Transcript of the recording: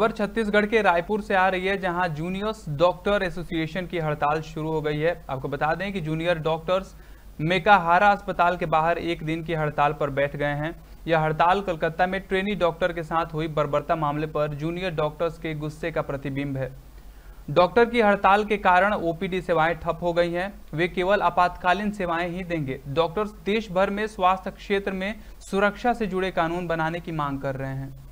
खबर छत्तीसगढ़ के रायपुर से आ रही है, जहाँ जूनियर्स डॉक्टर एसोसिएशन की हड़ताल शुरू हो गई है। आपको बता दें कि जूनियर डॉक्टर्स मेकाहारा अस्पताल के बाहर एक दिन की हड़ताल पर बैठ गए हैं। यह हड़ताल कलकत्ता में ट्रेनी डॉक्टर के साथ हुई बर्बरता मामले पर जूनियर डॉक्टर्स के गुस्से का प्रतिबिंब है। डॉक्टर की हड़ताल के कारण ओपीडी सेवाएँ ठप हो गई हैं। वे केवल आपातकालीन सेवाएँ ही देंगे। डॉक्टर्स देश भर में स्वास्थ्य क्षेत्र में सुरक्षा से जुड़े कानून बनाने की मांग कर रहे हैं।